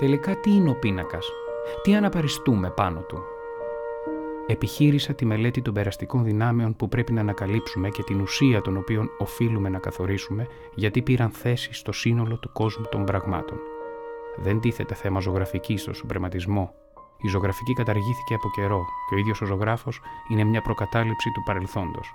Τελικά τι είναι ο πίνακας, τι αναπαριστούμε πάνω του; Επιχείρησα τη μελέτη των περαστικών δυνάμεων που πρέπει να ανακαλύψουμε και την ουσία των οποίων οφείλουμε να καθορίσουμε γιατί πήραν θέση στο σύνολο του κόσμου των πραγμάτων. Δεν τίθεται θέμα ζωγραφική στο σουπρεματισμό. Η ζωγραφική καταργήθηκε από καιρό και ο ίδιος ο ζωγράφος είναι μια προκατάληψη του παρελθόντος.